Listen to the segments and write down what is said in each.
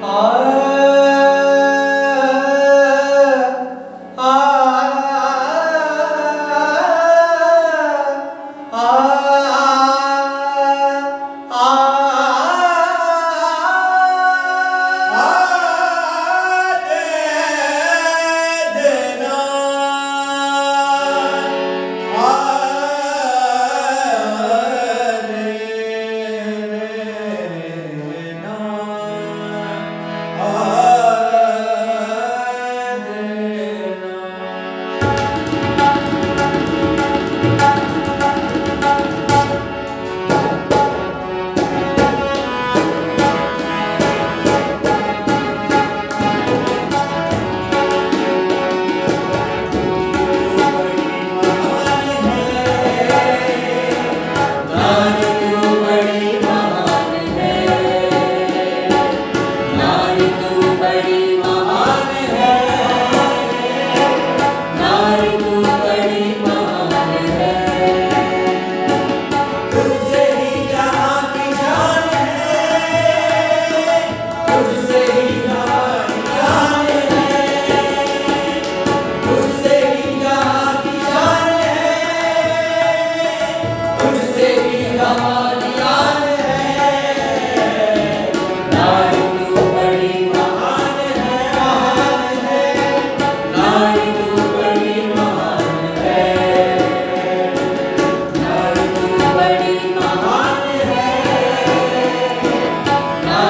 I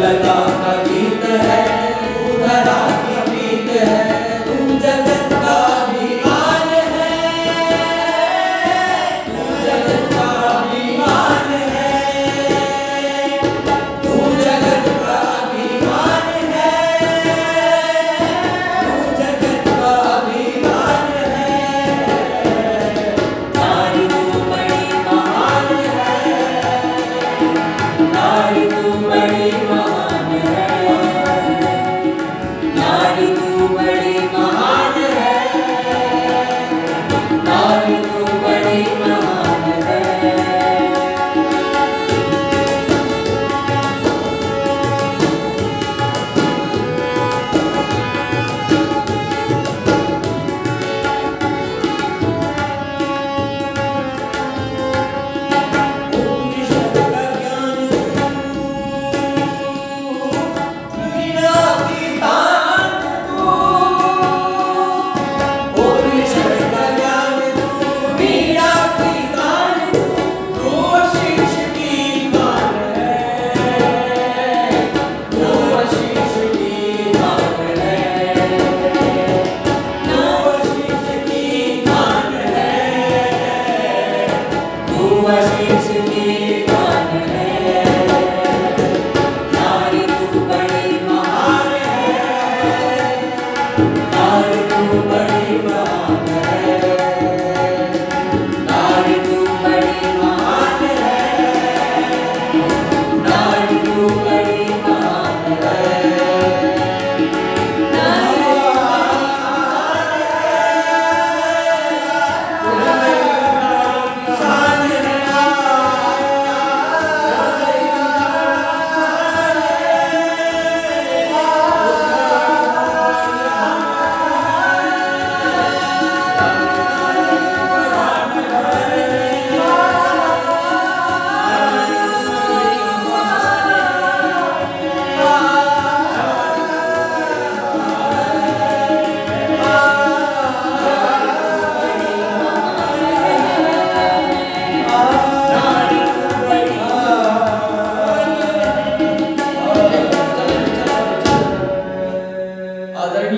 लता का गीत है।